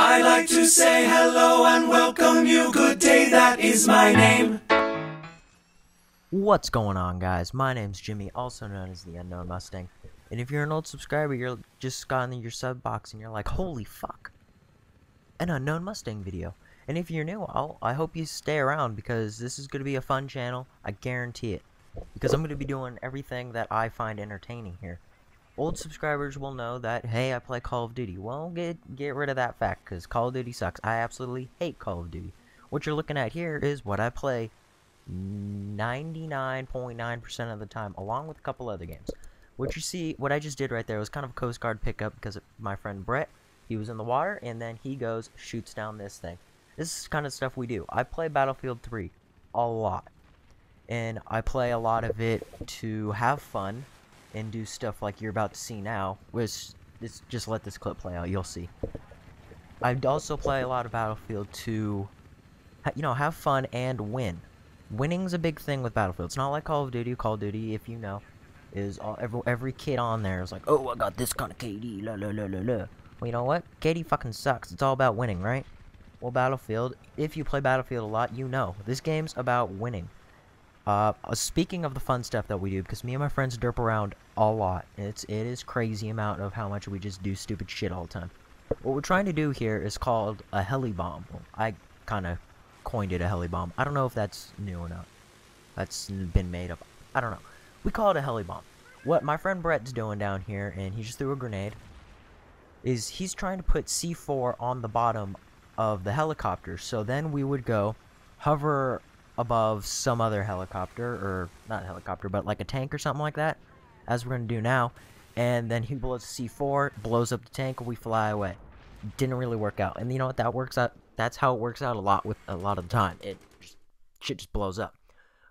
I like to say hello and welcome you. Good day, that is my name. What's going on, guys? My name's Jimmy, also known as the Unknown Mustang. And if you're an old subscriber, you're just got in your sub box and you're like, holy fuck, an Unknown Mustang video. And if you're new, I'll, I hope you stay around because this is going to be a fun channel. I guarantee it. Because I'm going to be doing everything that I find entertaining here. Old subscribers will know that, hey, I play Call of Duty. Well, get, get rid of that fact because Call of Duty sucks. I absolutely hate Call of Duty. What you're looking at here is what I play 99.9% of the time, along with a couple other games. What you see, what I just did right there was kind of a Coast Guard pickup because my friend Brett, he was in the water, and then he goes, shoots down this thing. This is kind of stuff we do. I play Battlefield 3 a lot. And I play a lot of it to have fun and do stuff like you're about to see now, which just let this clip play out, you'll see. I also play a lot of Battlefield to, you know, have fun and win. Winning's a big thing with Battlefield. It's not like Call of Duty. Call of Duty, if you know, is all, every, every kid on there is like, oh, I got this kind of KD, la la la la la. Well, you know what? KD fucking sucks. It's all about winning, right? Well, Battlefield, if you play Battlefield a lot, you know. This game's about winning. Uh, speaking of the fun stuff that we do, because me and my friends derp around a lot. It's it is crazy amount of how much we just do stupid shit all the time. What we're trying to do here is called a heli bomb. I kind of coined it a heli bomb. I don't know if that's new or not. That's been made up. I don't know. We call it a heli bomb. What my friend Brett's doing down here, and he just threw a grenade, is he's trying to put C4 on the bottom of the helicopter. So then we would go hover above some other helicopter, or not helicopter, but like a tank or something like that, as we're going to do now. And then he blows C4, blows up the tank, we fly away. Didn't really work out. And you know what? That works out. That's how it works out a lot with a lot of the time. It just, shit just blows up.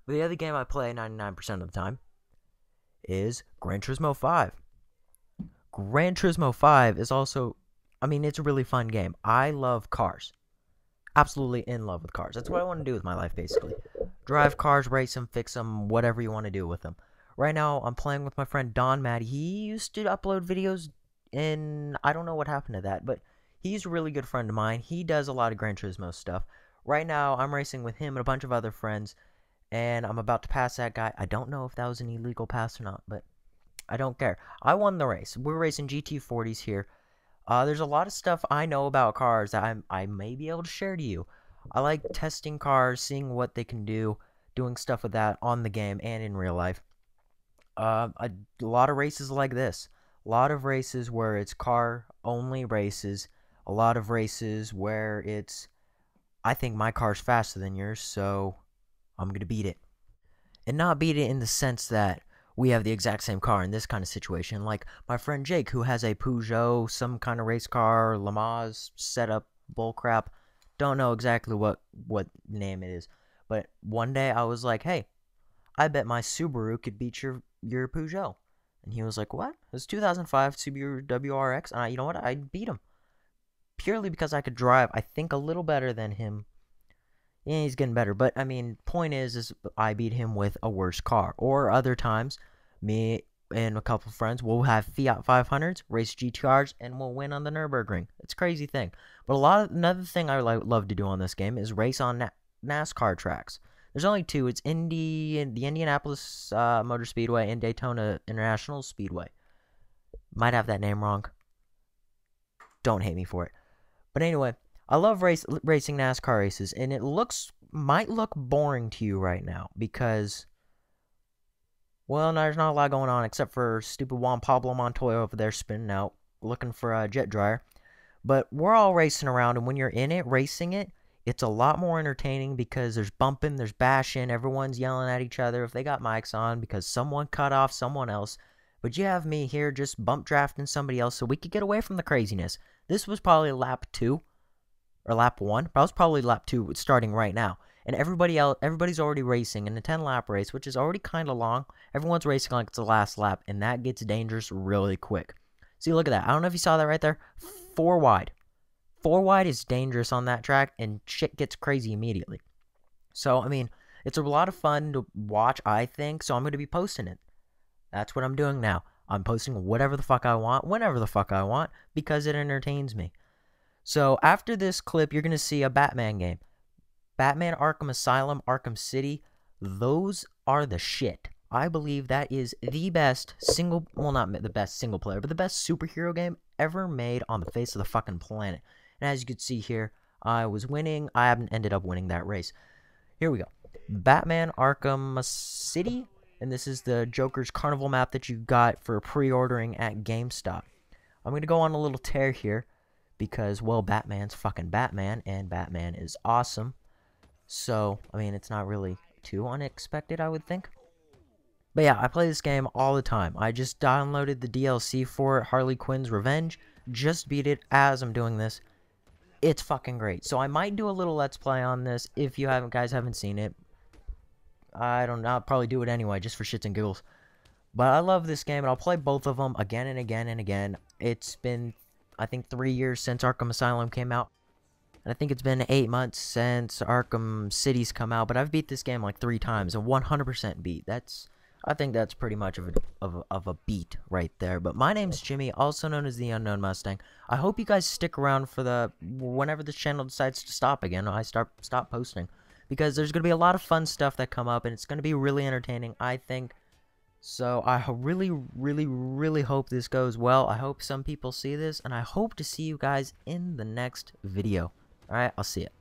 But the other game I play 99% of the time is Gran Turismo 5. Gran Turismo 5 is also, I mean, it's a really fun game. I love cars absolutely in love with cars. That's what I want to do with my life, basically. Drive cars, race them, fix them, whatever you want to do with them. Right now, I'm playing with my friend Don Maddie. He used to upload videos, and I don't know what happened to that, but he's a really good friend of mine. He does a lot of Gran Turismo stuff. Right now, I'm racing with him and a bunch of other friends, and I'm about to pass that guy. I don't know if that was an illegal pass or not, but I don't care. I won the race. We're racing GT40s here. Uh, there's a lot of stuff I know about cars that I'm, I may be able to share to you. I like testing cars, seeing what they can do, doing stuff with that on the game and in real life. Uh, a, lot of races like this. A lot of races where it's car only races. A lot of races where it's, I think my car's faster than yours, so I'm going to beat it. And not beat it in the sense that we have the exact same car in this kind of situation. Like my friend Jake, who has a Peugeot, some kind of race car, Le Mans setup, bullcrap. Don't know exactly what what name it is, but one day I was like, "Hey, I bet my Subaru could beat your your Peugeot," and he was like, "What?" It's 2005 Subaru WRX, and I, you know what? I beat him purely because I could drive. I think a little better than him yeah, he's getting better. But I mean, point is, is I beat him with a worse car. Or other times, me and a couple friends will have Fiat 500s, race GTRs, and we'll win on the Nurburgring. It's crazy thing. But a lot of another thing I love to do on this game is race on Na NASCAR tracks. There's only two. It's Indy, the Indianapolis uh, Motor Speedway and Daytona International Speedway. Might have that name wrong. Don't hate me for it. But anyway, I love race racing NASCAR races, and it looks might look boring to you right now because, well, there's not a lot going on except for stupid Juan Pablo Montoya over there spinning out, looking for a jet dryer. But we're all racing around, and when you're in it, racing it, it's a lot more entertaining because there's bumping, there's bashing, everyone's yelling at each other if they got mics on because someone cut off someone else. But you have me here just bump drafting somebody else so we could get away from the craziness. This was probably lap two or lap one, but I was probably lap two starting right now. And everybody else, everybody's already racing in a 10 lap race, which is already kind of long. Everyone's racing like it's the last lap, and that gets dangerous really quick. See, look at that. I don't know if you saw that right there. Four wide. Four wide is dangerous on that track, and shit gets crazy immediately. So, I mean, it's a lot of fun to watch, I think, so I'm going to be posting it. That's what I'm doing now. I'm posting whatever the fuck I want, whenever the fuck I want, because it entertains me. So after this clip, you're gonna see a Batman game. Batman Arkham Asylum, Arkham City, those are the shit. I believe that is the best single, well, not the best single player, but the best superhero game ever made on the face of the fucking planet. And as you can see here, I was winning. I haven't ended up winning that race. Here we go. Batman Arkham City, and this is the Joker's Carnival map that you got for pre-ordering at GameStop. I'm going to go on a little tear here because, well, Batman's fucking Batman, and Batman is awesome. So, I mean, it's not really too unexpected, I would think. But yeah, I play this game all the time. I just downloaded the DLC for Harley Quinn's Revenge. Just beat it as I'm doing this. It's fucking great. So I might do a little Let's Play on this if you haven't guys haven't seen it. I don't know, I'll probably do it anyway, just for shits and giggles. But I love this game, and I'll play both of them again and again and again. It's been, I think, three years since Arkham Asylum came out. And I think it's been eight months since Arkham City's come out, but I've beat this game like three times, a 100% beat. That's I think that's pretty much of a, of a, of a beat right there. But my name's Jimmy, also known as the Unknown Mustang. I hope you guys stick around for the whenever this channel decides to stop again. I start stop posting because there's gonna be a lot of fun stuff that come up, and it's gonna be really entertaining. I think. So I really, really, really hope this goes well. I hope some people see this, and I hope to see you guys in the next video. Alright, I'll see you.